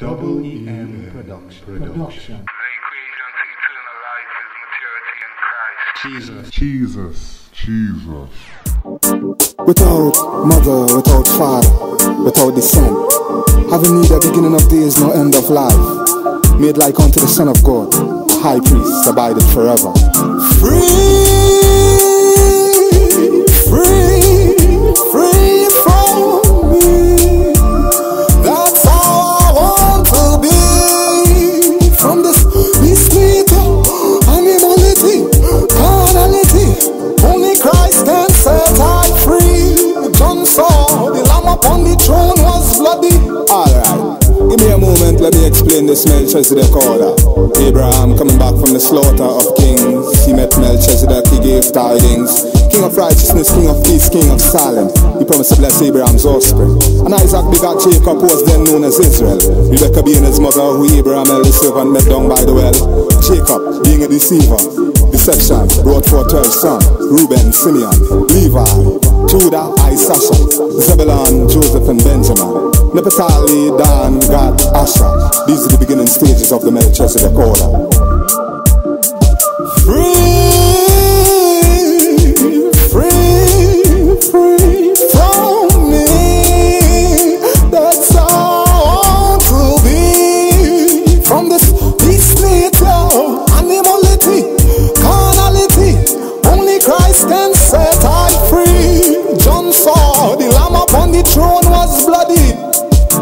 Double EM Production. Production. The equation to eternal life is maturity in Christ. Jesus. Jesus. Jesus. Without mother, without father, without the descent, having neither beginning of days nor end of life, made like unto the Son of God, a high priest abideth forever. Free, free, throne was bloody. Alright, give me a moment, let me explain this Melchizedek order. Abraham coming back from the slaughter of kings. He met Melchizedek, he gave tidings. King of righteousness, king of peace, king of Salem. He promised to bless Abraham's offspring. And Isaac begot Jacob, who was then known as Israel. Rebekah being his mother, who Abraham held his servant met down by the well. Jacob being a deceiver. Brought forth 12 sons. Reuben, Simeon, Levi, Judah, Issachar, Zebulon, Joseph, and Benjamin. Naphtali, Dan, Gad, Asher. These are the beginning stages of the Melchizedek order.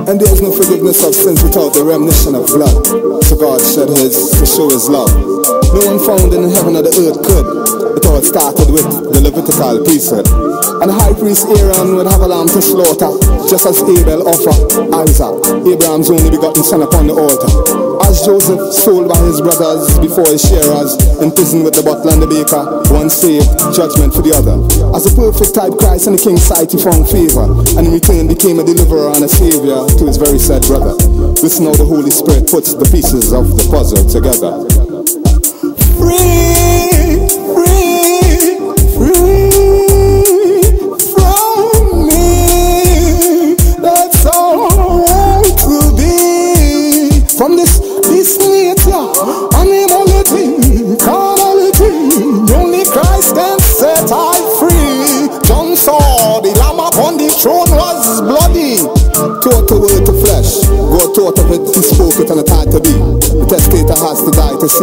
And there is no forgiveness of sins without the remission of blood. So God shed his to show his love. No one found in heaven or the earth could. It all started with the Levitical priesthood. And the high priest Aaron would have a lamb to slaughter, just as Abel offered Isaac, Abraham's only begotten son upon the altar. As Joseph sold by his brothers before his sharers, in prison with the butler and the baker, one saved, judgment for the other. As a perfect type Christ in the king's sight he found favor, and in return became a deliverer and a savior to his very sad brother. This now the Holy Spirit puts the pieces of the puzzle together. Free, free, free from me. That's all I want to be. From this, this nature, animality,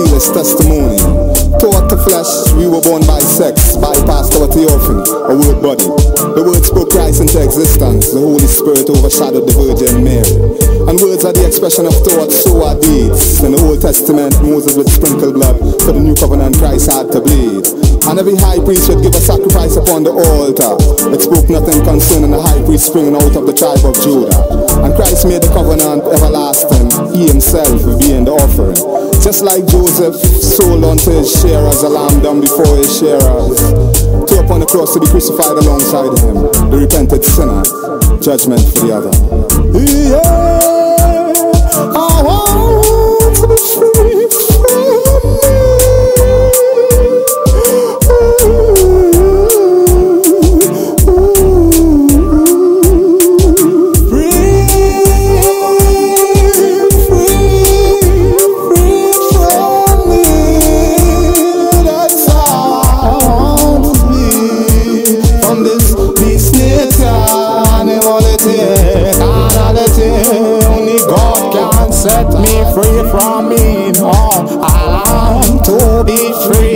his testimony. Taught to flesh, we were born by sex, bypassed our theophany, a word body. The word spoke Christ into existence. The Holy Spirit overshadowed the Virgin Mary. And words are the expression of thoughts, so are deeds. In the Old Testament, Moses would sprinkle blood. For the new covenant, Christ had to bleed. And every high priest would give a sacrifice upon the altar. It spoke nothing concerning the high priest springing out of the tribe of Judah. And Christ made the covenant everlasting, he himself being the offering. Just like Joseph sold unto his sharers a lamb done before his sharers. To upon the cross to be crucified alongside him, the repented sinner, judgment for the other. Yeah, set me free from me. No, I long to be free.